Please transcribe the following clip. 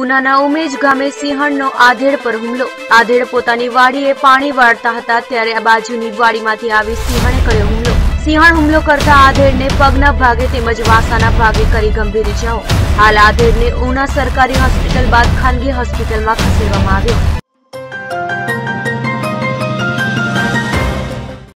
ઉનાના ઉમેજ ગામે સિંહણનો આધેડ પર હુમલો. આધેડ પોતાની વાડીએ પાણી વાળતા હતા, ત્યારે આ બાજુની વાડીમાંથી આવી સિંહણે કર્યો હુમલો. સિંહણ હુમલો કરતા આધેડને પગના ભાગે તેમજ વાસાના ભાગે કરી ગંભીર ઇજાઓ હાલ આધેડને ઉના સરકારી હોસ્પિટલ બાદ ખાનગી હોસ્પિટલમાં ખસેડવામાં આવ્યો.